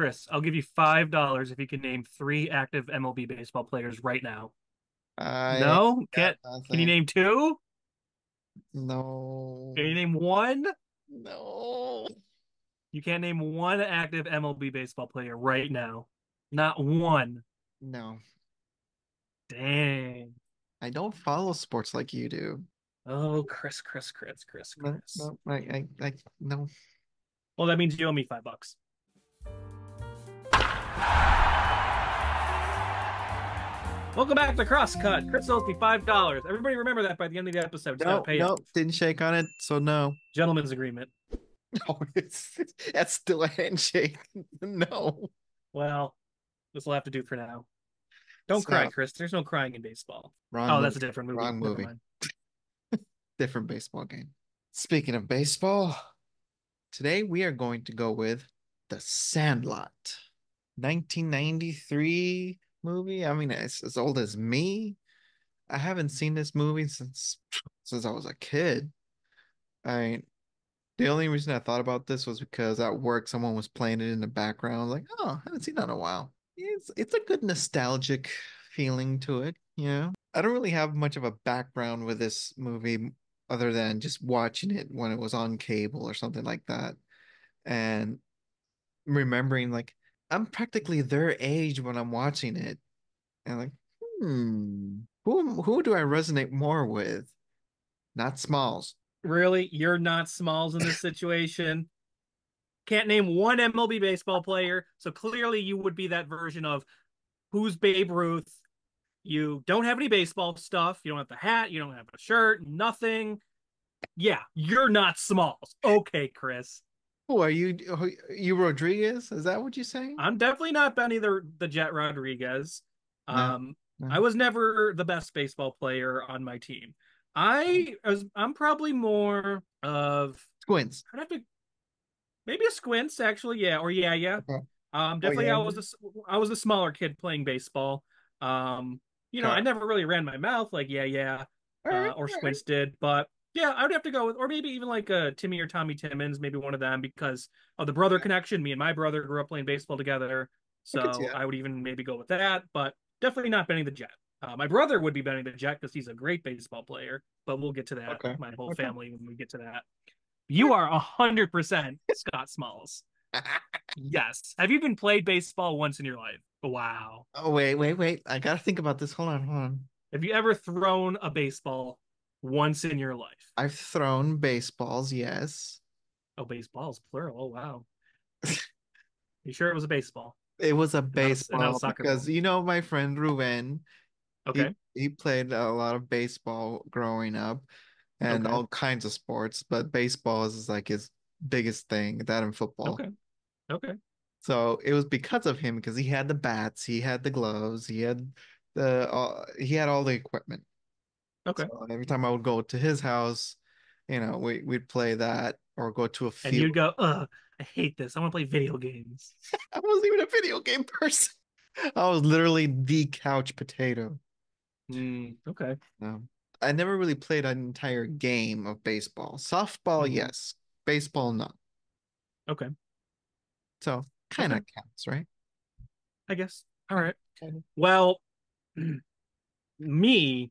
Chris, I'll give you five dollars if you can name three active MLB baseball players right now. I no, can't. got Can you name two? No. Can you name one? No. You can't name one active MLB baseball player right now. Not one. No. Dang. I don't follow sports like you do. Oh, Chris, Chris, Chris, Chris, No, Chris. no, I, I, I, no. Well, that means you owe me five bucks. Welcome back to Crosscut. Chris owes me five dollars. Everybody remember that by the end of the episode. No, no, it. didn't shake on it, so no. Gentleman's agreement. No, it's, that's still a handshake. No. Well, this will have to do for now. Don't cry, Chris. There's no crying in baseball. Wrong oh, movie. that's a different movie. Wrong movie. different baseball game. Speaking of baseball, today we are going to go with The Sandlot. 1993 movie. I mean, it's as old as me. I haven't seen this movie since since I was a kid. I the only reason I thought about this was because at work someone was playing it in the background. Like, oh, I haven't seen that in a while. It's it's a good nostalgic feeling to it, you know. I don't really have much of a background with this movie other than just watching it when it was on cable or something like that. And remembering like I'm practically their age when I'm watching it. And like, hmm, who who do I resonate more with? Not Smalls. Really? You're not Smalls in this situation? Can't name one MLB baseball player. So clearly you would be that version of who's Babe Ruth. You don't have any baseball stuff. You don't have the hat. You don't have a shirt. Nothing. Yeah, you're not Smalls. Okay, Chris. Who are you? who- You Rodriguez? Is that what you're saying? I'm definitely not Benny the the Jet Rodriguez. No, Um, no. I was never the best baseball player on my team. I was. I'm probably more of Squints. I'd have to maybe a squints actually, yeah, or yeah, yeah. Okay. Um, definitely yeah. I was a, I was a smaller kid playing baseball. Um, you know, Okay. I never really ran my mouth like yeah, yeah, uh, Alright, or squints did, but yeah, I would have to go with, or maybe even like a Timmy or Tommy Timmons, maybe one of them because of the brother Okay. connection. Me and my brother grew up playing baseball together, so that. I would even maybe go with that, but definitely not Benny the Jet. Uh, my brother would be Benny the Jet because he's a great baseball player, but we'll get to that. Okay. My whole Okay. family when we get to that. You are a hundred percent Scott Smalls. Yes. Have you even played baseball once in your life? Wow. Oh wait, wait, wait. I gotta think about this. Hold on, hold on. Have you ever thrown a baseball once in your life? I've thrown baseballs, yes. Oh, baseballs, plural. Oh, wow. you sure it was a baseball? It was a baseball because ball. you know my friend Ruben, Okay. he, he played a lot of baseball growing up and Okay. all kinds of sports, but baseball is like his biggest thing, that and football. Okay. Okay. So it was because of him because he had the bats, he had the gloves, he had the uh, he had all the equipment. Okay. So every time I would go to his house, you know, we we'd play that or go to a And you'd go, ugh, I hate this. I want to play video games. I wasn't even a video game person. I was literally the couch potato. Mm, okay. No. I never really played an entire game of baseball. Softball, Mhm. yes. Baseball, no. Okay. So kind of Okay. counts, right? I guess. All right. Kinda. Well, me,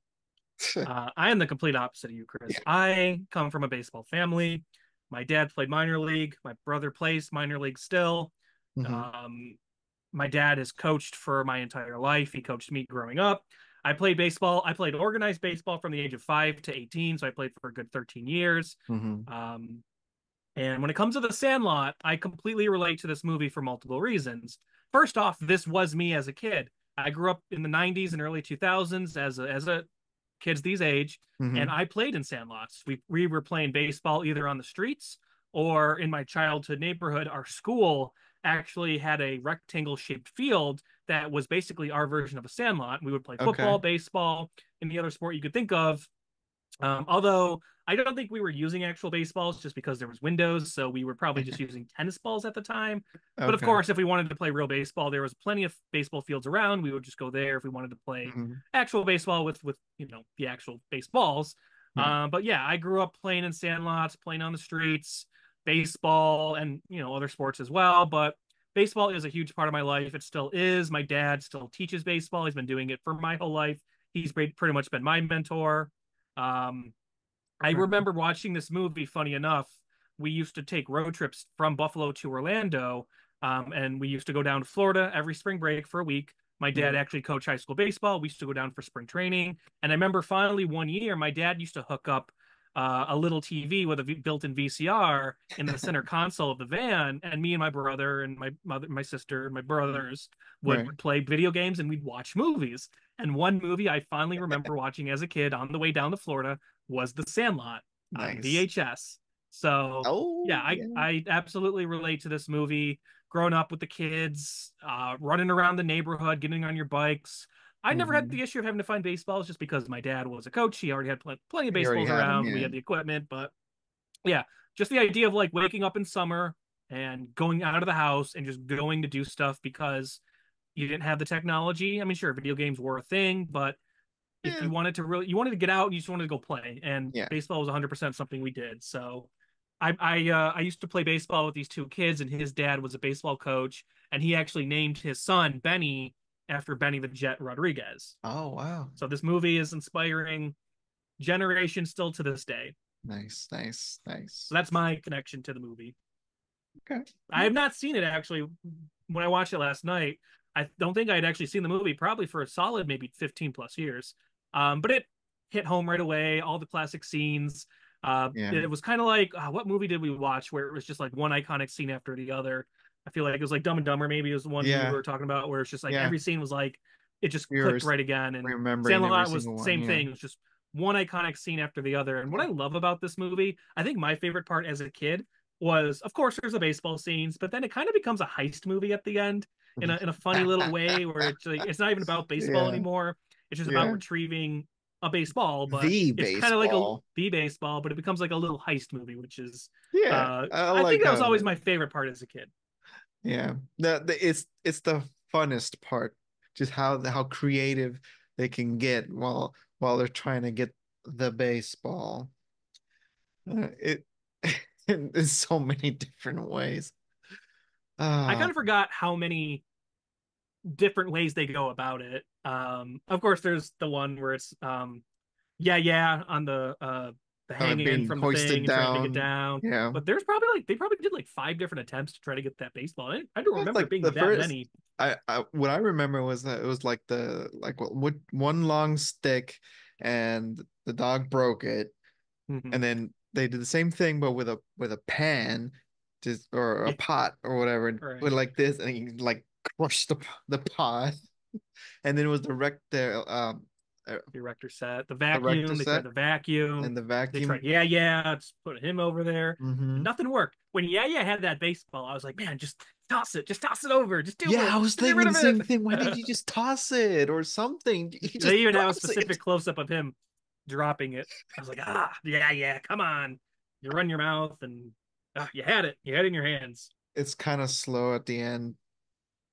uh, I am the complete opposite of you, Chris. Yeah. I come from a baseball family. My dad played minor league. My brother plays minor league still. Mhm. Um, my dad has coached for my entire life. He coached me growing up. I played baseball. I played organized baseball from the age of five to 18. So I played for a good 13 years. Mhm. Um, and when it comes to the Sandlot, I completely relate to this movie for multiple reasons. First off, this was me as a kid. I grew up in the 90s and early 2000s as a, as a kids these age, Mhm. and I played in sandlots. We we were playing baseball either on the streets or in my childhood neighborhood. Our school actually had a rectangle shaped field that was basically our version of a sandlot. We would play football, Okay. baseball, any other sport you could think of. Um, although I don't think we were using actual baseballs just because there was windows, so we were probably just using tennis balls at the time. But of course, if we wanted to play real baseball, there was plenty of baseball fields around. We would just go there if we wanted to play Mhm. actual baseball with with you know the actual baseballs. Yeah. Uh, but yeah, I grew up playing in sandlots, playing on the streets, baseball, and you know other sports as well. But baseball is a huge part of my life. It still is. My dad still teaches baseball. He's been doing it for my whole life. He's pretty much been my mentor. Um, I remember watching this movie. Funny enough, we used to take road trips from Buffalo to Orlando, um, and we used to go down to Florida every spring break for a week. My dad actually coached high school baseball. We used to go down for spring training, and I remember finally one year, my dad used to hook up uh, a little TV with a v- built-in VCR in the center console of the van, and me and my brother and my mother, my sister, and my brothers would Right. play video games, and we'd watch movies. And one movie I finally remember watching as a kid on the way down to Florida was The Sandlot on VHS. So Oh, yeah, I I absolutely relate to this movie. Growing up with the kids, uh, running around the neighborhood, getting on your bikes. I never had Mhm. the issue of having to find baseballs just because my dad was a coach. He already had pl- plenty of baseballs around. We yeah. had the equipment, but yeah, just the idea of like waking up in summer and going out of the house and just going to do stuff because you didn't have the technology. I mean, sure, video games were a thing, but if Yeah. you wanted to really, you wanted to get out and you just wanted to go play, and Yeah. baseball was 100% something we did. So I I uh, I used to play baseball with these two kids, and his dad was a baseball coach, and he actually named his son Benny after Benny the Jet Rodriguez. Oh wow. So this movie is inspiring generations still to this day. Nice, nice, nice. So that's my connection to the movie. okay. I have not seen it actually. When I watched it last night, I don't think I had actually seen the movie probably for a solid maybe 15 plus years. Um, but it hit home right away. All the classic scenes. Uh, Yeah. It was kind of like uh, what movie did we watch where it was just like one iconic scene after the other? I feel like it was like Dumb and Dumber. Maybe it was the one Yeah. we were talking about where it's just like Yeah. every scene was like it just We clicked right again. And Sandlot was one, same thing. It was just one iconic scene after the other. And what I love about this movie, I think my favorite part as a kid was, of course, there's the baseball scenes, but then it kind of becomes a heist movie at the end in a in a funny little way where it's like it's not even about baseball Yeah. anymore. It's just Yeah. about retrieving a baseball, but the it's kind of like a the baseball, but it becomes like a little heist movie, which is yeah. uh, I, I, think that was always my favorite part as a kid. Yeah, the, the it's it's the funnest part, just how how creative they can get while while they're trying to get the baseball. Uh, it in so many different ways. I kind of forgot how many different ways they go about it. Um, of course, there's the one where it's um, yeah, yeah, on the uh, the hanging from the hoisted thing and trying to get down. down. yeah. But there's probably like they probably did like five different attempts to try to get that baseball. I, I don't remember like, it being the that first- many. I, I what I remember was that it was like the like what, what one long stick, and the dog broke it, Mhm. and then they did the same thing but with a with a pan just or a Yeah. pot or whatever and Right. it like this and he like crushed the the pot and then it was the rec the um the erector set, the vacuum, Erector they set tried the vacuum. and the vacuum tried, yeah, yeah, just put him over there. Mhm. Nothing worked. When yeah, yeah had that baseball, I was like, man, just toss it, just toss it over, just do yeah it. I was thinking the same thing why did you just toss it or something they even have a it. specific close up of him dropping it. I was like, ah, yeah, yeah, come on. You run your mouth and ah, you had it. You had it in your hands. it's kind of slow at the end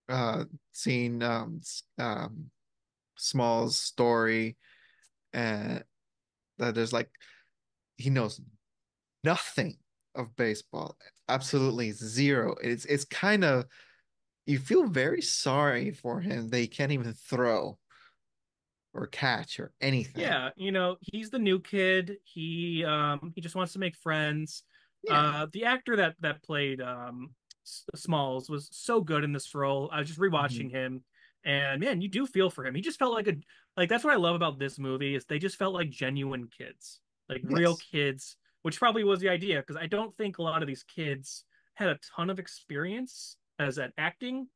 uh seeing um um Small's story and that there's like he knows nothing of baseball absolutely zero it's it's kind of you feel very sorry for him They can't even throw or catch or anything Yeah, you know, he's the new kid. He um he just wants to make friends. Yeah Uh the actor that that played um Smalls was so good in this role. I was just rewatching Mm-hmm. him and man, you do feel for him. He just felt like a like that's what I love about this movie is they just felt like genuine kids. Like real kids, which probably was the idea because I don't think a lot of these kids had a ton of experience as at acting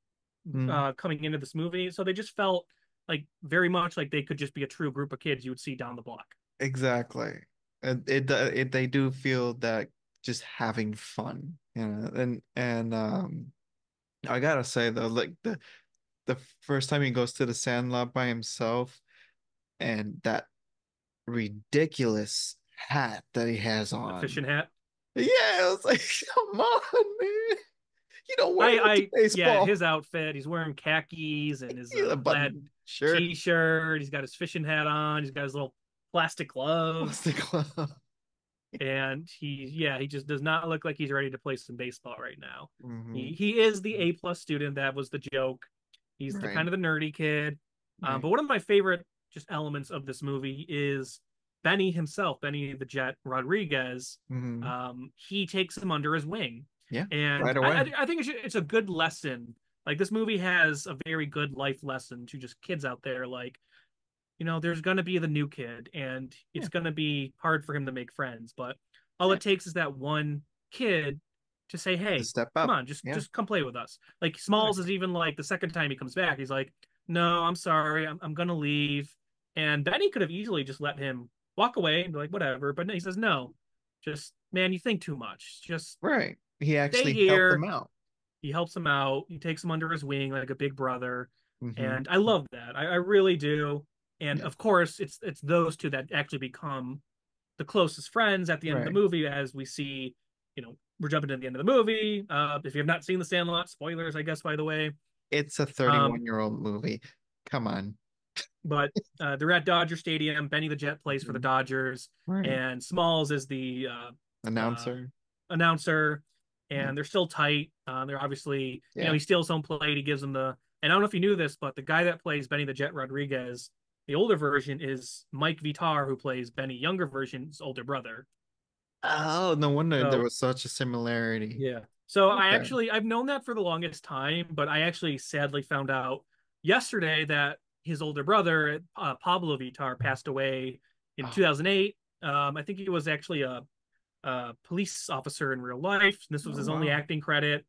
Mm. uh coming into this movie. So they just felt like very much like they could just be a true group of kids you would see down the block. Exactly. And it, it they do feel that just having fun, you know, and and um I gotta say though, like the the first time he goes to the Sandlot by himself and that ridiculous hat that he has on. fishing hat. Yeah, it was like, come on, man. You don't wear I, I yeah, his outfit. He's wearing khakis and his uh, plaid sure. t-shirt. He's got his fishing hat on. He's got his little plastic gloves. Plastic glove. And he yeah he just does not look like he's ready to play some baseball right now. Mhm. He he is the A plus student. That was the joke. He's the kind of the nerdy kid. Um, but one of my favorite just elements of this movie is Benny himself, Benny the Jet Rodriguez. Mhm. Um, he takes him under his wing. Yeah, and right I- I, I think it's, it's a good lesson. Like this movie has a very good life lesson to just kids out there. Like, you know, there's gonna be the new kid, and it's Yeah. gonna be hard for him to make friends. But all it takes is that one kid to say, "Hey, To step up. come on, just Yeah. just come play with us." Like Smalls is even like the second time he comes back, he's like, "No, I'm sorry, I'm I'm gonna leave." And Benny could have easily just let him walk away and be like, "Whatever," but no, he says, "No, just man, you think too much. Just Right. He actually helped them out. he helps him out. He takes him under his wing like a big brother, Mhm. and I love that. I, I really do. And Yeah. of course, it's it's those two that actually become the closest friends at the end of the movie, as we see. You know, we're jumping to the end of the movie. Uh, if you have not seen The Sandlot, spoilers, I guess. By the way, It's a Um, 31 year old movie. Come on. but uh, they're at Dodger Stadium. Benny the Jet plays for the Mhm. Dodgers, Right. and Smalls is the uh, Announcer. announcer, and Yeah. they're still tight. Uh, they're obviously, you know, he steals home plate. He gives them the, and I don't know if you knew this, but the guy that plays Benny the Jet Rodriguez, the older version is Mike Vitar, who plays Benny younger version's older brother. oh, no wonder there was such a similarity. Yeah. So I actually, I've known that for the longest time, but I actually sadly found out yesterday that his older brother, uh, Pablo Vitar, passed away in Oh. 2008. Um, I think he was actually a, a police officer in real life. This was Oh, his only acting credit.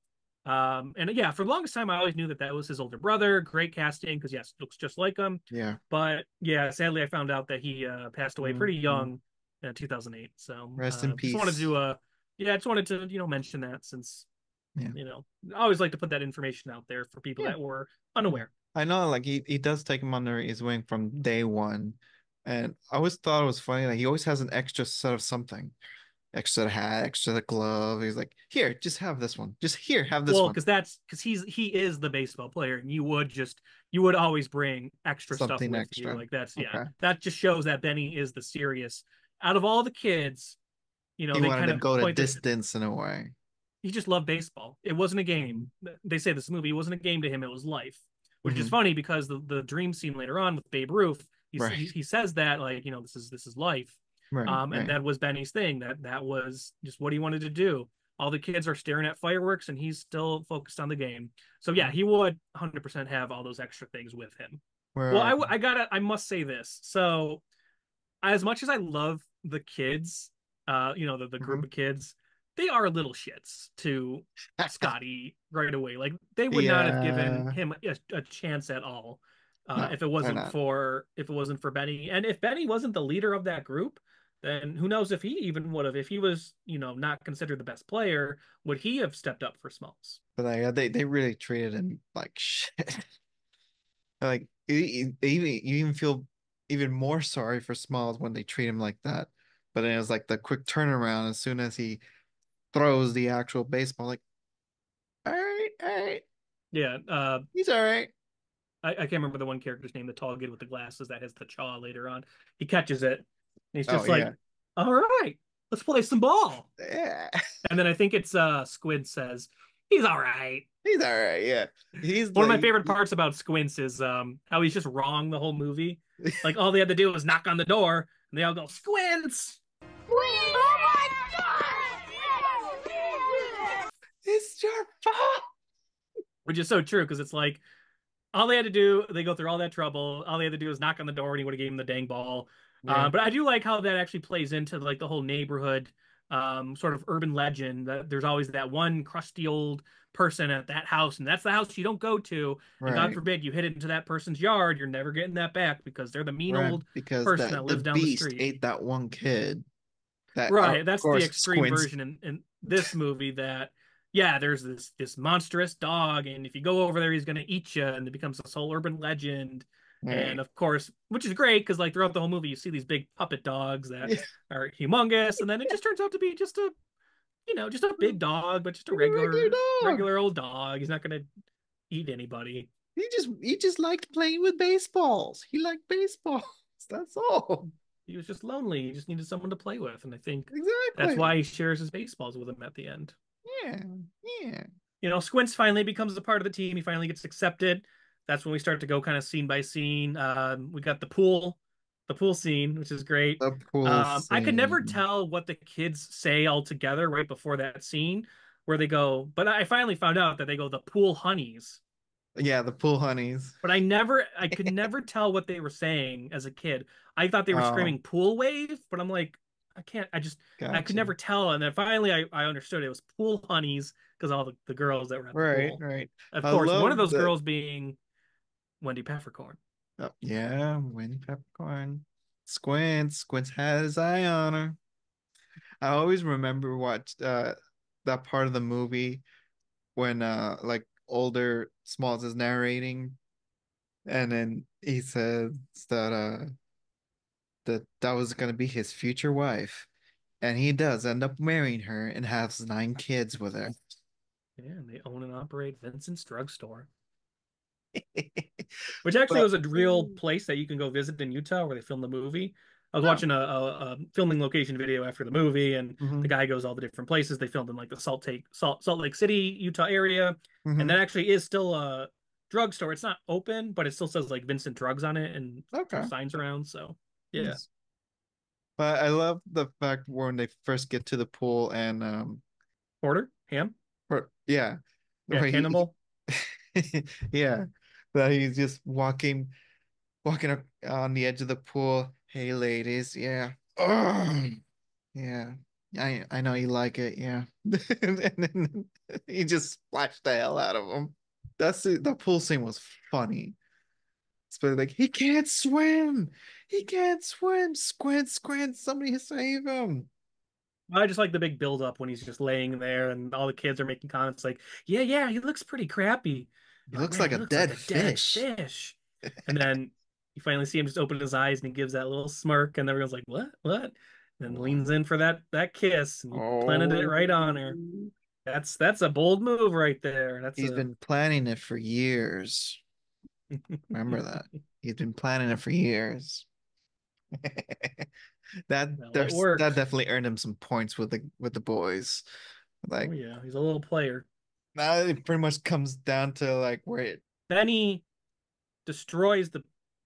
Um, and yeah, for the longest time, I always knew that that was his older brother. Great casting because yes, looks just like him. Yeah. But yeah, sadly, I found out that he uh, passed away pretty Mhm. young in 2008. So Rest in uh, Just wanted peace. to, uh, yeah, I just wanted to you know mention that since Yeah. you know I always like to put that information out there for people Yeah. that were unaware. I know, like he, he does take him under his wing from day one, and I always thought it was funny. Like he always has an extra set of something, extra hat, extra glove. He's like, here, just have this one. Just here, have this well, one. because that's because he's he is the baseball player, and you would just you would always bring extra Something stuff with extra. you. Like that's yeah, Okay. that just shows that Benny is the serious. Out of all the kids, you know, he they wanted kind to of go to distance in a way. he just loved baseball. It wasn't a game. Mm-hmm. They say this movie wasn't a game to him; it was life, which is Mhm. funny because the the dream scene later on with Babe Ruth, he Right. he, he says that like you know this is this is life, Right. um, and right. that was Benny's thing. That that was just what he wanted to do. All the kids are staring at fireworks, and he's still focused on the game. So yeah, he would 100% have all those extra things with him. Well, I, I gotta, I must say this. So, as much as I love the kids, uh, you know, the, the group Mm-hmm. of kids, they are little shits to Scotty right away. Like they would not have given him a, a chance at all uh, No, if it wasn't for if it wasn't for Benny. And if Benny wasn't the leader of that group, then who knows if he even would have. If he was, you know, not considered the best player, would he have stepped up for Smalls? But like, they they really treated him like shit. like you, even you even feel even more sorry for Smalls when they treat him like that. But then it was like the quick turnaround as soon as he throws the actual baseball. Like, all right, all right, Yeah, uh, he's all right. I, I can't remember the one character's name, the tall kid with the glasses that has the chaw later on. He catches it. And he's Oh, just like, yeah. all right, let's play some ball. Yeah, And then I think it's uh Squid says, he's all right. he's all right. Yeah, he's One of my favorite parts about Squints is um how he's just wrong the whole movie. Like all they had to do was knock on the door and they all go, Squints! Squints! Oh my god! It's your fault. Which is so true because it's like all they had to do, they go through all that trouble. All they had to do was knock on the door and he would have gave him the dang ball. Yeah. Uh, but I do like how that actually plays into like the whole neighborhood um, sort of urban legend that there's always that one crusty old person at that house, and that's the house you don't go to. And God forbid you hit it into that person's yard, you're never getting that back because they're the mean Right, old. because person that, that lives the down the beast street. ate that one kid. That, Right, that's the extreme Squints- version in, in this movie that yeah, there's this this monstrous dog, and if you go over there, he's gonna eat you, and it becomes this whole urban legend. Right. And of course, which is great because like throughout the whole movie, you see these big puppet dogs that Yeah. are humongous, and then it just turns out to be just a, you know, just a big dog, but just a regular, regular dog. regular old dog. He's not gonna eat anybody. He just he just liked playing with baseballs. He liked baseballs. That's all. He was just lonely. He just needed someone to play with, and I think Exactly. that's why he shares his baseballs with him at the end. Yeah. Yeah. You know, Squints finally becomes a part of the team. He finally gets accepted. That's when we start to go kind of scene by scene. Um, we got the pool, the pool scene, which is great. The pool. Um, I could never tell what the kids say all together right before that scene where they go, but I finally found out that they go the pool honeys. Yeah, the pool honeys. But I never, I could never tell what they were saying as a kid. I thought they were Oh. screaming pool wave, but I'm like, I can't, I just, I could never tell. And then finally I, I understood it was pool honeys because all the, the girls that were at the Right, pool. right. Of I course, one of those that- girls being Wendy Peppercorn. Oh, yeah, Wendy Peppercorn. Squints. Squints had his eye on her. I always remember watch uh that part of the movie when uh like older Smalls is narrating and then he says that uh that that was gonna be his future wife. And he does end up marrying her and has nine kids with her. Yeah, and they own and operate Vincent's Drugstore, which actually But- was a real place that you can go visit in Utah where they filmed the movie. I was Oh. watching a, a, a filming location video after the movie, and Mhm, the guy goes all the different places. They filmed in like the Salt Lake Salt Salt Lake City, Utah area, mhm. and that actually is still a drugstore. It's not open, but it still says like Vincent Drugs on it and Okay. signs around. So yeah, Yes. But I love the fact when they first get to the pool and um Porter Ham, or, yeah. yeah, he- Cannonball. yeah. That he's just walking walking on the edge of the pool. Hey ladies, yeah. Ugh. Yeah. I I know you like it, yeah. and then he just splashed the hell out of him. That's the, the pool scene was funny. It's like he can't swim. He can't swim. Squint, squint, somebody save him. I just like the big build up when he's just laying there and all the kids are making comments like, "Yeah, yeah, he looks pretty crappy." He Like, looks "Man, like a dead dead fish. fish." And then you finally see him just open his eyes and he gives that little smirk, and everyone's like, "What? What?" And then leans in for that that kiss, and you planted it right on her. Oh. That's that's a bold move right there. That's He's a... been planning it for years. Remember that. He's been planning it for years. that Well, it there's worked. that definitely earned him some points with the with the boys. Oh, like oh yeah, he's a little player. Now it pretty much comes down to like where it he destroys the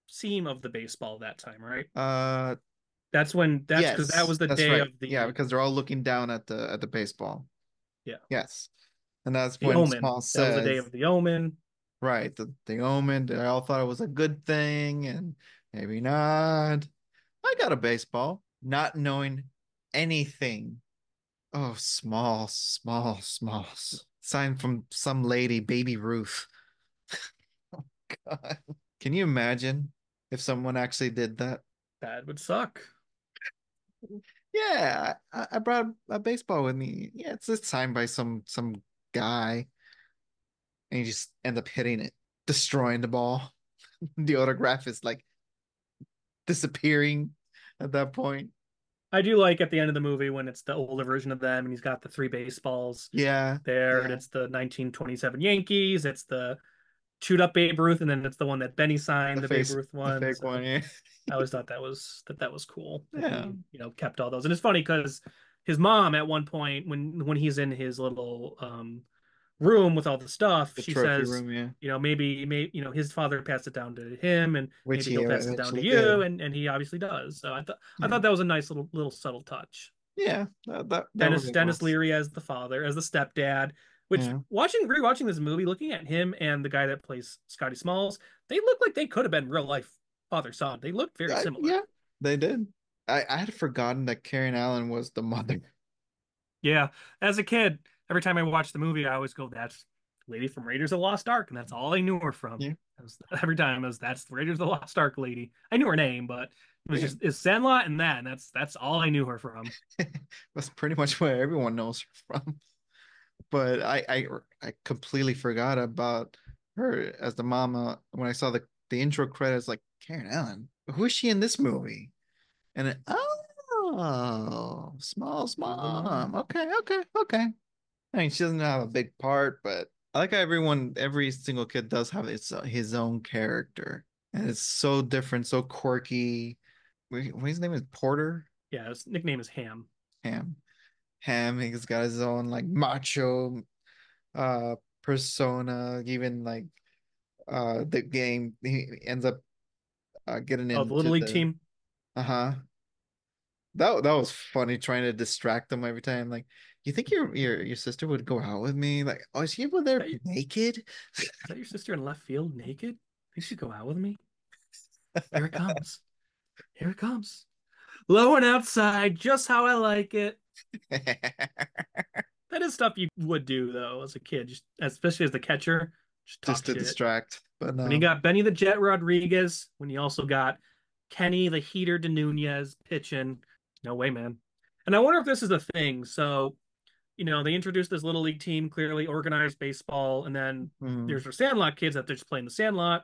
seam of the baseball that time, right? uh That's when that's because that was the day right. of the yeah because they're all looking down at the at the baseball. Yeah. Yes. And that's the when omen. Small That says was the day of the omen. Right, the, the omen. They all thought it was a good thing, and maybe not. I got a baseball, not knowing anything. Oh, small, small, small. Signed from some lady, Baby Ruth. oh, God. Can you imagine if someone actually did that? That would suck. Yeah, I, I brought a baseball with me. Yeah, it's just signed by some some guy, and you just end up hitting it, destroying the ball. The autograph is like disappearing at that point. I do like at the end of the movie when it's the older version of them and he's got the three baseballs Yeah, there and it's the 1927 Yankees, it's the chewed up Babe Ruth, and then it's the one that Benny signed, the, face- Babe Ruth the one. fake so one. Yeah, I always thought that was that that was cool. Yeah. he, you know, kept all those. And it's funny because his mom at one point when when he's in his little um room with all the stuff, the she says, room. Yeah, you know, maybe maybe you know his father passed it down to him, and which maybe he he'll pass it down to you, did. and, and he obviously does. So I thought I thought that was a nice little little subtle touch. Yeah, that, that, that Denis was Denis. Leary as the father, as the stepdad. Which Yeah. watching rewatching this movie, looking at him and the guy that plays Scotty Smalls, they look like they could have been real life father son. They look very I- similar. yeah, they did. I, I had forgotten that Karen Allen was the mother. Yeah. As a kid, every time I watch the movie, I always go, "That's lady from Raiders of the Lost Ark," and that's all I knew her from. Yeah. Was- every time I was, "That's Raiders of the Lost Ark lady." I knew her name, but it was Yeah. just it's Sandlot and that. And that's that's all I knew her from. That's pretty much where everyone knows her from. But I, I I completely forgot about her as the mama when I saw the, the intro credits like Karen Allen. Who is she in this movie? And it, oh, Small's small. mom. Mm-hmm. Okay, okay, okay. I mean, she doesn't have a big part, but I like how everyone, every single kid does have its his own character, and it's so different, so quirky. his name is Porter. Yeah, his nickname is Ham. Ham. Ham. He's got his own like macho uh persona. Even like uh the game he ends up uh getting into oh, the little league the, team. Uh huh. That that was funny trying to distract them every time. Like, you think your your your sister would go out with me? Like, oh, is she over there is naked? Is that your sister in left field naked? Think she'd go out with me? Here it comes. Here it comes. Low and outside, just how I like it. that is stuff you would do though as a kid, just, especially as the catcher. Just, just to shit. distract. But no. when you got Benny the Jet Rodriguez, when you also got Kenny the Heater de Nunez pitching, no way, man. And I wonder if this is a thing. So, you know, they introduced this little league team, clearly organized baseball, and then mm. there's the Sandlot kids that they're just playing the Sandlot.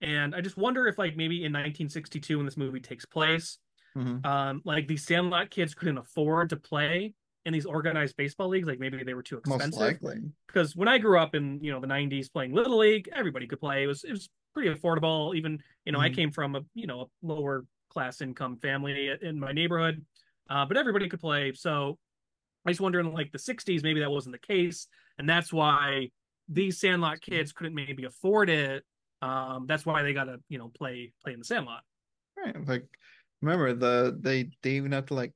And I just wonder if, like, maybe in 1962, when this movie takes place, mm-hmm. um, like these Sandlot kids couldn't afford to play in these organized baseball leagues. Like maybe they were too expensive. Most likely. Because when I grew up in you know the 90s playing little league, everybody could play. It was it was pretty affordable. Even you know mm-hmm. I came from a you know a lower class income family in my neighborhood, uh, but everybody could play. So I just wonder in like the 60s, maybe that wasn't the case. And that's why these Sandlot kids couldn't maybe afford it. Um, that's why they got to, you know, play, play in the Sandlot. Right. Like, remember the, they, they even have to like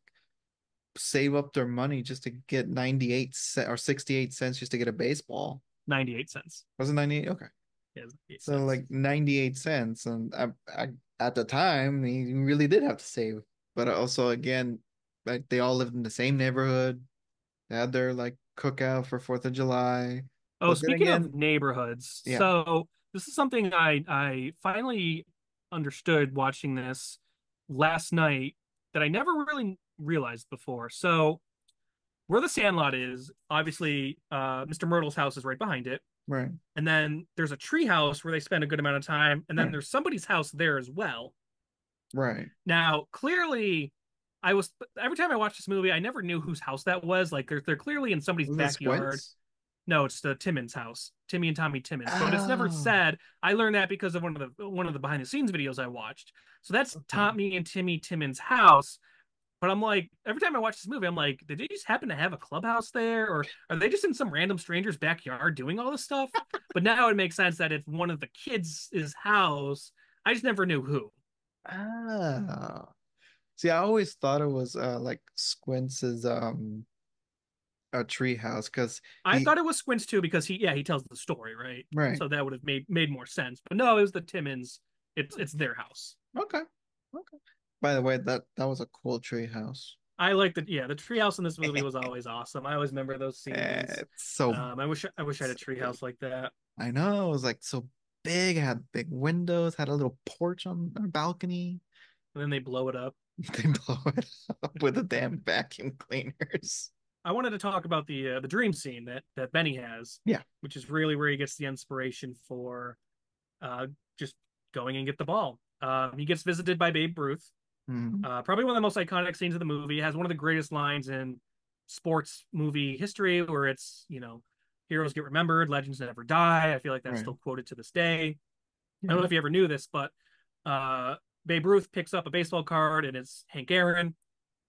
save up their money just to get 98 cent or 68 cents just to get a baseball. 98 cents. Was it 98? Okay. Yeah, so cents. like 98 cents. And I, I, at the time, he really did have to save. But also, again, like they all lived in the same neighborhood. They had their like cookout for Fourth of July. Oh, speaking of neighborhoods, yeah. so this is something I I finally understood watching this last night that I never really realized before. So where the Sandlot is, obviously, uh, Mr. Mertle's house is right behind it. Right. And then there's a tree house where they spend a good amount of time, and then right. there's somebody's house there as well. Right. Now, clearly, I was every time I watched this movie, I never knew whose house that was. Like they're they're clearly in somebody's backyard. No, it's the Timmons house, Timmy and Tommy Timmons. Oh. But it's never oh. said. I learned that because of one of the one of the behind the scenes videos I watched. So that's okay. Tommy and Timmy Timmons' house. But I'm like, every time I watch this movie, I'm like, did they just happen to have a clubhouse there, or are they just in some random stranger's backyard doing all this stuff? but now it makes sense that it's one of the kids' is house. I just never knew who. Oh. See, I always thought it was uh like Squints's um a tree house because I thought it was Squints too because he yeah he tells the story right? Right. So that would have made made more sense but no it was the Timmons. it's it's their house. Okay. Okay. By the way that that was a cool tree house I like the yeah the tree house in this movie was always awesome. I always remember those scenes. it's so um, I wish I wish I had a tree house like that. I know it was like so big had big windows had a little porch on our balcony. And then they blow it up they blow it up with the damn vacuum cleaners. I wanted to talk about the uh, the dream scene that that Benny has. Yeah, which is really where he gets the inspiration for uh, just going and get the ball. Uh, he gets visited by Babe Ruth. Mm-hmm. Uh, probably one of the most iconic scenes of the movie. It has one of the greatest lines in sports movie history, where it's you know, heroes get remembered, legends never die. I feel like that's right. still quoted to this day. I don't know if you ever knew this, but uh, Babe Ruth picks up a baseball card and it's Hank Aaron.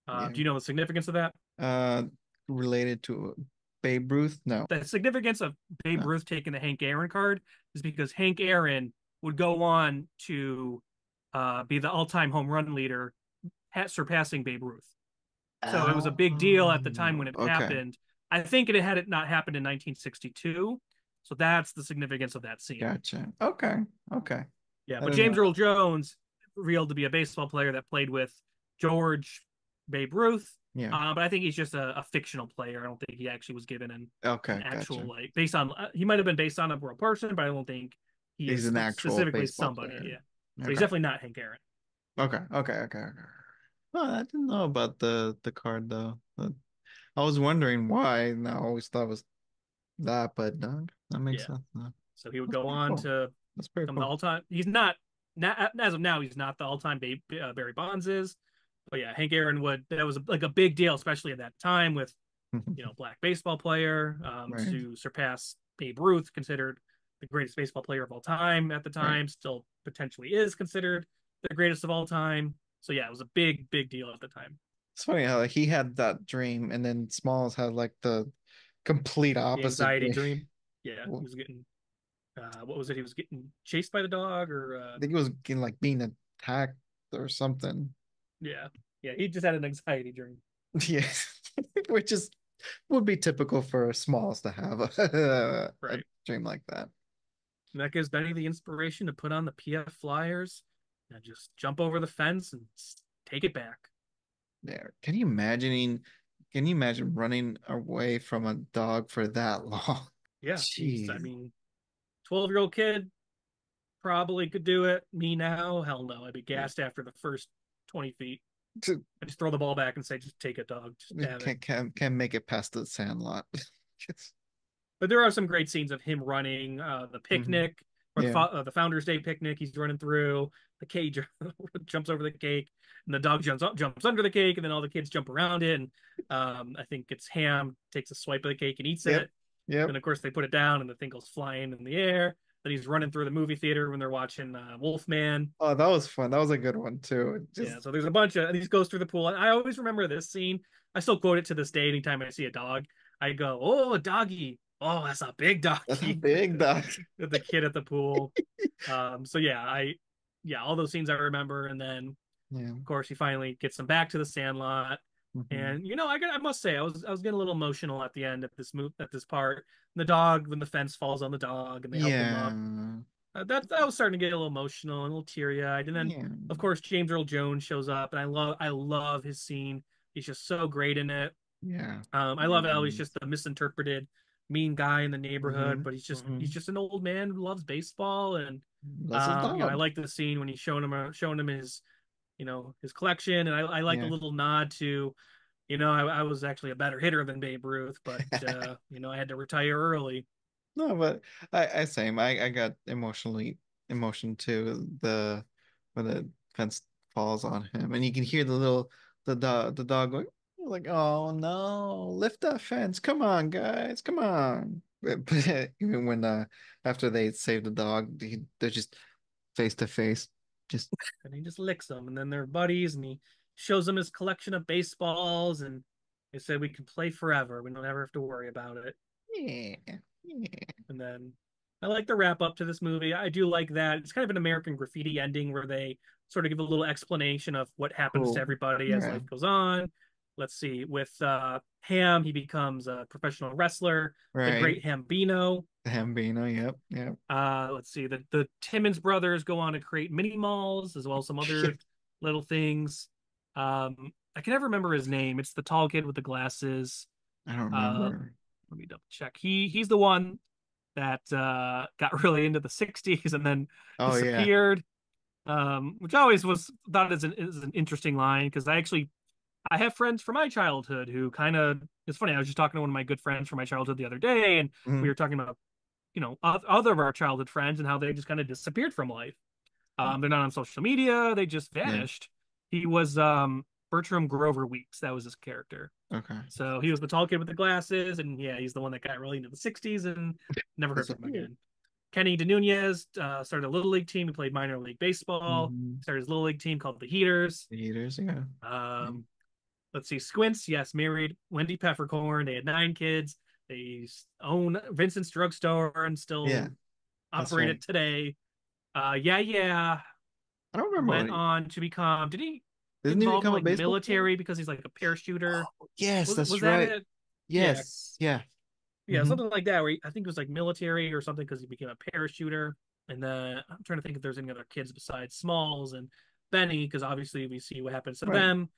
Uh, yeah. Do you know the significance of that? Uh, related to Babe Ruth? No. The significance of Babe no. Ruth taking the Hank Aaron card is because Hank Aaron would go on to uh, be the all-time home run leader, surpassing Babe Ruth. So oh. it was a big deal at the time when it okay. happened. I think it had it not happened in 1962. So that's the significance of that scene. Gotcha. Okay. Okay. Yeah, but James know. Earl Jones revealed to be a baseball player that played with George Babe Ruth. Yeah. Uh, but I think he's just a, a, fictional player. I don't think he actually was given an, okay, an actual gotcha. like based on uh, he might have been based on a real person, but I don't think he he's an actual specifically somebody. Player. Yeah. Okay. he's definitely not Hank Aaron. Okay. Okay. Okay. Okay. Well, I didn't know about the the card though. I was wondering why, and I always thought it was that, but no, that makes yeah. sense. No. So he would That's go on cool. to That's pretty cool. the all time. He's not now, as of now, he's not the all-time uh, Barry Bonds is, but yeah, Hank Aaron would. That was a, like a big deal, especially at that time with you know black baseball player um, right. to surpass Babe Ruth, considered the greatest baseball player of all time at the time, right. still potentially is considered the greatest of all time. So yeah, it was a big, big deal at the time. It's funny how like, he had that dream, and then Smalls had like the complete The opposite anxiety dream. dream. Yeah, he was getting. Uh, what was it? He was getting chased by the dog, or uh, I think it was getting, like being attacked or something. yeah, yeah. He just had an anxiety dream. Yeah, which is would be typical for Smalls to have a, Right. a dream like that. And that gives Benny the inspiration to put on the PF Flyers and just jump over the fence and take it back. There. Can you imagine? Can you imagine running away from a dog for that long? Yeah, he's- I mean, twelve year old kid probably could do it. Me now, hell no. I'd be gassed after the first twenty feet. To- I just throw the ball back and say, "Just take it, dog. Just Can it." can can make it past the sandlot. Just- But there are some great scenes of him running uh, the picnic or the, Yeah. fo- uh, the Founders Day picnic. He's running through the cage, jumps over the cake, and the dog jumps up, jumps under the cake, and then all the kids jump around it. And um, I think it's Ham takes a swipe of the cake and eats Yep. it. Yep. And of course, they put it down, and the thing goes flying in the air. Then he's running through the movie theater when they're watching uh, Wolfman. Oh, that was fun. That was a good one too. Just, Yeah, so there's a bunch of these goes through the pool. I always remember this scene. I still quote it to this day. Anytime I see a dog, I go, "Oh, a doggy! Oh, that's a big doggy!" That's a big dog. with the kid at the pool. um, so yeah, I yeah, all those scenes I remember, and then Yeah. of course he finally gets them back to the Sandlot. Mhm. And you know, I got I must say, I was I was getting a little emotional at the end of this move at this part. The dog when the fence falls on the dog and they help yeah. him up. Uh, that that was starting to get a little emotional and a little teary eyed. And then yeah. of course James Earl Jones shows up, and I love I love his scene. He's just so great in it. Yeah. Um, I love how he's Mhm. just a misinterpreted mean guy in the neighborhood, Mhm, but he's just mhm. he's just an old man who loves baseball and um, you know, I like the scene when he's showing him showing him his, you know, his collection, and I, I like Yeah. a little nod to, you know, I, I was actually a better hitter than Babe Ruth, but uh, you know, I had to retire early. No, but I, I same. I, I got emotionally emotion too. The when the fence falls on him, and you can hear the little the dog the dog going like, "Oh no, lift that fence! Come on, guys, come on!" But, but even when uh after they save the dog, they're just face to face, just And he just licks them, and then they're buddies, and he shows them his collection of baseballs, and they said we can play forever. We don't ever have to worry about it. yeah, yeah. And then I like the wrap up to this movie. I do like that. It's kind of an American graffiti ending where they sort of give a little explanation of what happens Cool. to everybody as Yeah. life goes on. Let's see. With uh, Ham, he becomes a professional wrestler. The great Hambino. Hambino. Yep, yep. Uh, let's see. The the Timmons brothers go on to create mini malls as well as some other little things. Um, I can never remember his name. It's the tall kid with the glasses. I don't Uh, remember. let me double check. He he's the one that uh got really into the 60s and then oh yeah, disappeared. Um, which always was thought as an is an interesting line because I actually I have friends from my childhood who kind of it's funny. I was just talking to one of my good friends from my childhood the other day, and Mhm. we were talking about you know other of our childhood friends and how they just kind of disappeared from life. Um, they're not on social media; they just Yeah. vanished. He was um Bertram Grover Weeks. That was his character. okay. So he was the tall kid with the glasses, and yeah, he's the one that got really into the '60s and never heard from him again. Kenny DeNunez uh, started a little league team. He played minor league baseball. Mhm. Started his little league team called the Heaters. The Eaters, yeah. Um, let's see, Squints, yes, married Wendy Peppercorn. They had nine kids. They own Vincent's Drugstore and still Yeah, operate right. it today. Uh, yeah, yeah. I don't remember. Went on to become. Did he Didn't he become a like baseball military because he's like a parachuter? player? Yes, was that's was right. that? Yes, yeah. Yeah, Mhm. something like that. Where he, I think it was like military or something because he became a parachuter. And then I'm trying to think if there's any other kids besides Smalls and Benny because obviously we see what happens to Right. them.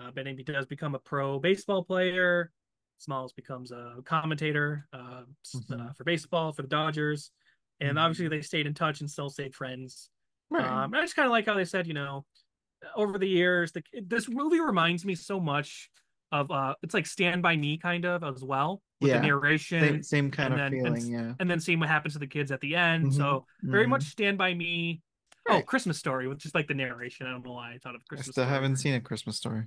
Uh, Benny does become a pro baseball player. Smalls becomes a commentator uh, s- uh, for baseball for the Dodgers. And Mhm. obviously they stayed in touch and still stayed friends. Right. Um, and I just kind of like how they said, you know, over the years, the this movie reminds me so much of uh, it's like Stand by Me kind of as well with Yeah. the narration same same kind and of then- and feeling, yeah. and then seeing what happens to the kids at the end. Mhm, So very mhm. much Stand by Me. Oh, Christmas Story with just like the narration. I don't know why I thought of Christmas. I still Story. haven't seen a Christmas story.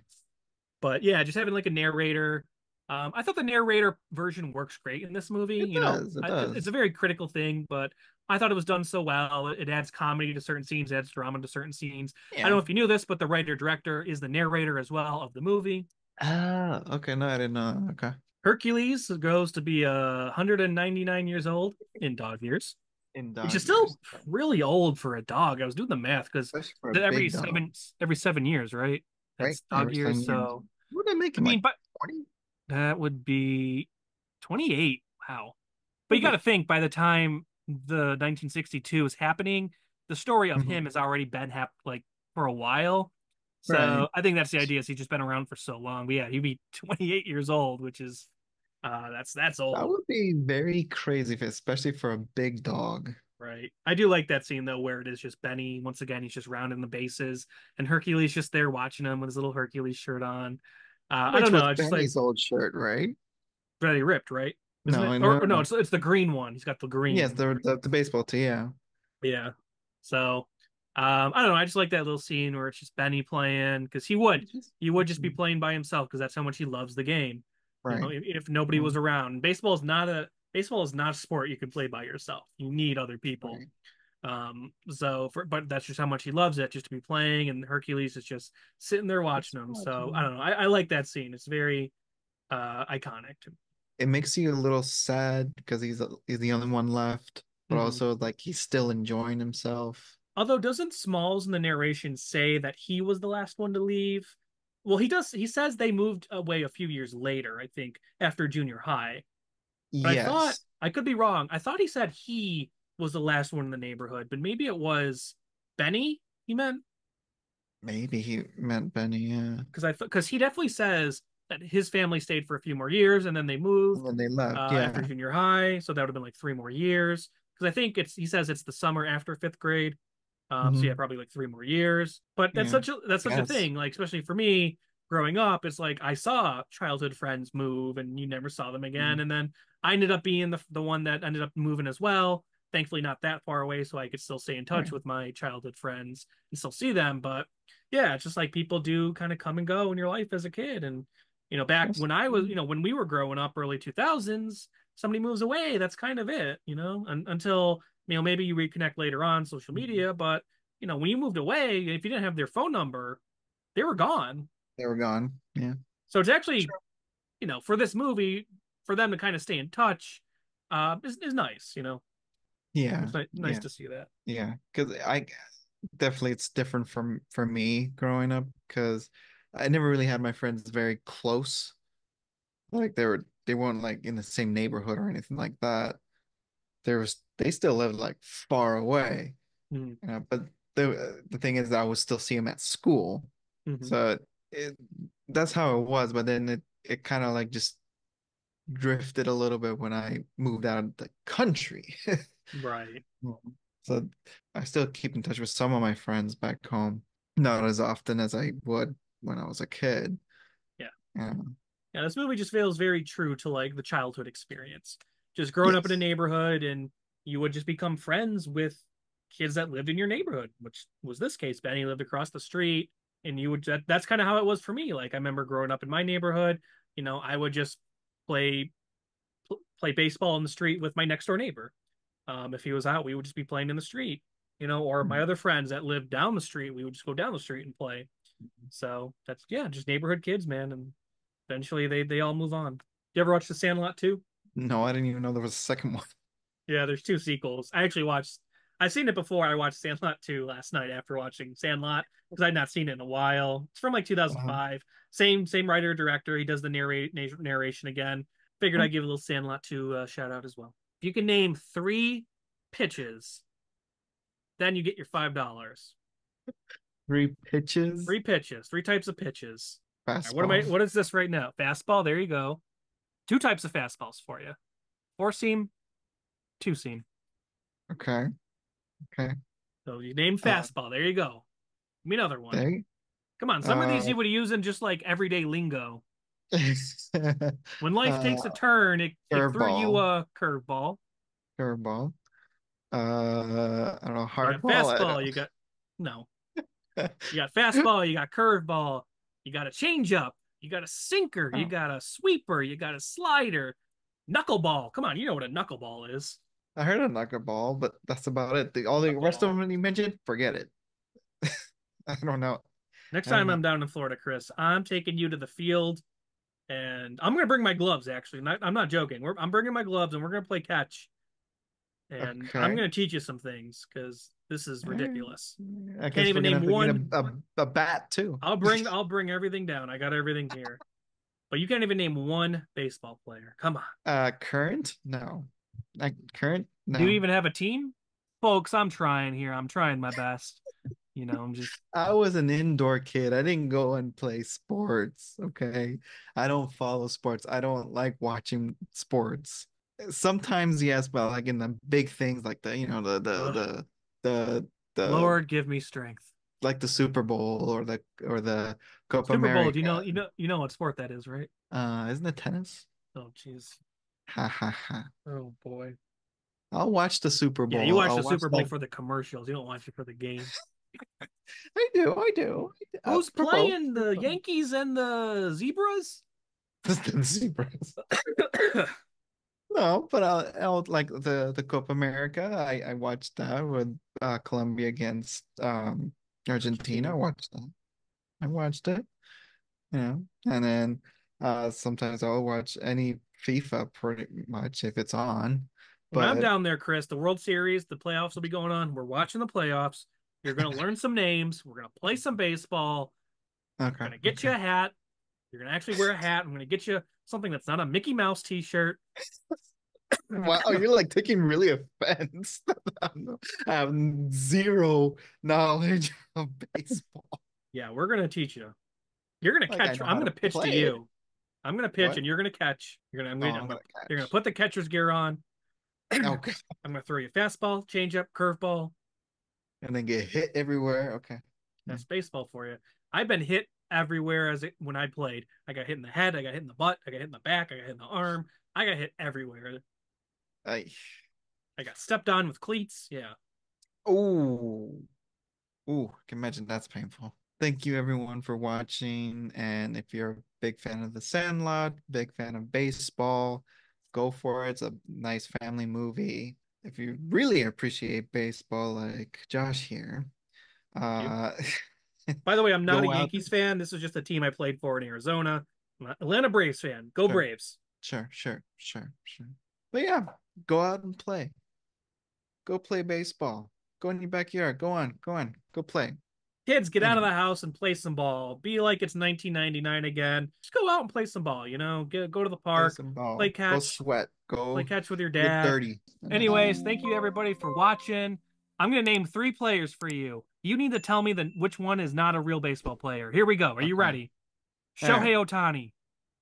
but yeah, just having like a narrator. Um, I thought the narrator version works great in this movie. It you does, know, it I- it's a very critical thing, but I thought it was done so well. It adds comedy to certain scenes, adds drama to certain scenes. Yeah. I don't know if you knew this, but the writer director is the narrator as well of the movie. Ah, okay. No, I didn't know. Okay. Hercules goes to be uh, 199 years old in dog years, In dog which is still really old for a dog. I was doing the math because every seven every seven years, right? That's Right, dog years. years. So What did I make I mean, like but 20? That would be 28. Wow. But you got to think by the time the 1962 is happening, the story of Mhm. him has already been hap- like for a while. So Right. I think that's the idea. Is he's just been around for so long. But yeah, he'd be 28 years old, which is uh that's that's old, That would be very crazy, especially for a big dog. right? I do like that scene though, where it is just Benny once again. He's just rounding the bases, and Hercules just there watching him with his little Hercules shirt on. Uh, I don't know. was I just like Benny's old shirt, right? Ready ripped, right? Isn't No, it? Or, or no, it's it's the green one. He's got the green. Yes, the, the the baseball tee. Yeah. Yeah. So um I don't know. I just like that little scene where it's just Benny playing because he would he would just be playing by himself because that's how much he loves the game. You Right. know, if, if nobody Mhm. was around. Baseball is not a baseball is not a sport you can play by yourself. You need other people. Right. Um so for but that's just how much he loves it just to be playing and Hercules is just sitting there watching him. So I don't know. I, I like that scene. It's very uh iconic. It makes you a little sad because he's he's the only one left, but Mhm. also like he's still enjoying himself. Although doesn't Smalls in the narration say that he was the last one to leave? Well, he does. He says they moved away a few years later. I think after junior high. But yes. I thought I could be wrong. I thought he said he was the last one in the neighborhood, but maybe it was Benny. He meant Maybe he meant Benny, yeah. because I thought because he definitely says that his family stayed for a few more years and then they moved And they left, uh, yeah. after junior high, so that would have been like three more years. Because I think it's he says it's the summer after fifth grade, um, so Mhm. yeah, probably like three more years. But that's Yeah. such a that's such Yes. a thing. Like especially for me growing up, it's like I saw childhood friends move and you never saw them again, Mm-hmm. and then I ended up being the the one that ended up moving as well. Thankfully, not that far away, so I could still stay in touch Right. with my childhood friends and still see them. But yeah, it's just like people do kind of come and go in your life as a kid, and you know, back when I was, you know, when we were growing up, early two thousands, somebody moves away, that's kind of it, you know, un- until you know maybe you reconnect later on social Mm-hmm. media. But you know, when you moved away, if you didn't have their phone number, they were gone. They were gone. Yeah. So it's actually, you know, for this movie, for them to kind of stay in touch, uh, is, is nice. You know, Yeah. it's ni- nice yeah. to see that. Yeah, because I definitely it's different from for me growing up because I never really had my friends very close. Like they were they weren't like in the same neighborhood or anything like that. There was they still lived like far away. You know, but the the thing is I would still see them at school. Mhm. So it that's how it was, but then it it kind of like just drifted a little bit when I moved out of the country. Right. Um, so I still keep in touch with some of my friends back home, not as often as I would when I was a kid. Yeah. Yeah. Yeah, this movie just feels very true to like the childhood experience. Just growing up in a neighborhood and you would just become friends with kids that lived in your neighborhood, which was this case. Benny lived across the street and you would that, that's kind of how it was for me. Like I remember growing up in my neighborhood, you know, I would just play pl- play baseball in the street with my next door neighbor. Um, if he was out, we would just be playing in the street, you know, or my Mhm. other friends that lived down the street, we would just go down the street and play. So that's yeah, just neighborhood kids, man, and eventually they they all move on. You ever watch The Sandlot too? No, I didn't even know there was a second one. Yeah, there's two sequels. I actually watched. I've seen it before. I watched Sandlot 2 last night after watching Sandlot because I'd not seen it in a while. It's from like 2005. Same same writer director. He does the narrate narration again. Figured Hmm. I'd give a little Sandlot 2 uh, shout out as well. If you can name three pitches, then you get your five dollars. Three pitches. Three pitches, three types of pitches. Right, what am I? What is this right now? Fastball. There you go. Two types of fastballs for you. Four seam, two seam. Okay. Okay. So you name Uh, fastball. there you go. Give me another one. Come on, some of these uh, you would use in just like everyday lingo. When life takes a Uh, turn, it, it threw you a curveball. Curveball. Uh, I don't know. You got Hardball. Fastball. You got no. You got fastball. You got curveball. You got a changeup. You got a sinker. You Oh. got a sweeper. You got a slider. Knuckleball. Come on, you know what a knuckleball is. I heard a knuckleball, but that's about it. The, all the rest of them you mentioned, forget it. I don't know. Next time know. I'm down in Florida, Chris, I'm taking you to the field, and I'm gonna bring my gloves. Actually, not, I'm not joking. We're, I'm bringing my gloves, and we're gonna play catch. And Okay. I'm gonna teach you some things because this is ridiculous. I guess even name have to get one- a, a, a bat too. I'll bring I'll bring everything down. I got everything here. But you can't even name one baseball player. Come on. Uh, current? No. Like current? No. Do you even have a team? Folks, I'm trying here. I'm trying my best. You know, I'm just I was an indoor kid. I didn't go and play sports. Okay. I don't follow sports. I don't like watching sports. Sometimes, yes, but like in the big things like the, you know, the the the the the Lord give me strength. like the Super Bowl or the or the Copa Super Bowl, do you know you know you know what sport that is, right? Uh, isn't it tennis? Oh jeez. Ha ha ha. Oh boy. I'll watch the Super Bowl. Yeah, you watch I'll the Super Bowl like- for the commercials. You don't watch it for the game. I do. I do. I do. Who's Uh, playing the Yankees and the Zebras? the zebras. No, but I'll, I'll like the the Copa America. I I watched that with uh Colombia against um Argentina. I watched that. I watched it. You know, and then uh sometimes I'll watch any FIFA pretty much if it's on. when I'm down there, Chris, the World Series, the playoffs will be going on. We're watching the playoffs. You're gonna learn some names. We're gonna play some baseball. okay, I'm gonna get you a hat. You're gonna actually wear a hat. I'm gonna get you something that's not a Mickey Mouse T-shirt. Wow, you're like taking really offense. I have zero knowledge of baseball. Yeah, we're gonna teach you. You're gonna Like, I catch. I'm gonna pitch to play it. you. I'm gonna pitch, What? and you're gonna catch. You're gonna. Oh, gonna, I'm I'm gonna- gonna you're gonna put the catcher's gear on. Okay. I'm gonna throw you a fastball, changeup, curveball. And then get hit everywhere. Okay. That's hmm. baseball for you. I've been hit everywhere as it when I played. I got hit in the head. I got hit in the butt. I got hit in the back. I got hit in the arm. I got hit everywhere. I I got stepped on with cleats. Yeah. oh oh can imagine that's painful. Thank you everyone for watching. And if you're a big fan of The Sandlot, big fan of baseball, go for it. It's a nice family movie. If you really appreciate baseball like Josh here, uh By the way, I'm not a out- Yankees fan. This is just a team I played for in Arizona. I'm an Atlanta Braves fan. Go Sure. Braves. Sure, sure, sure, sure. But yeah, go out and play. Go play baseball. Go in your backyard. Go on, go on, go play. Kids, get out of mm-hmm. the house and play some ball. Be like it's 1999 again. Just go out and play some ball. You know, go, go to the Play park, some ball. play catch. Go sweat. Go play catch with your dad. dirty. Anyways, thank you everybody for watching. I'm gonna name three players for you. You need to tell me the which one is not a real baseball player. Here we go. Are you Okay. ready? All Shohei Ohtani,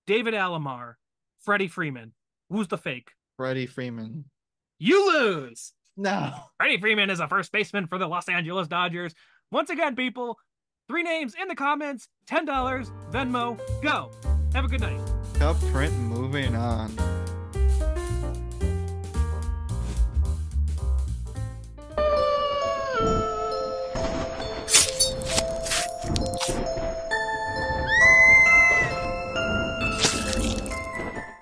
David Alomar, Freddie Freeman. Who's the fake? Freddie Freeman. You lose. No. Freddie Freeman is a first baseman for the Los Angeles Dodgers. Once again, people, three names in the comments, $10, Venmo, go. Have a good night. Cup print moving on.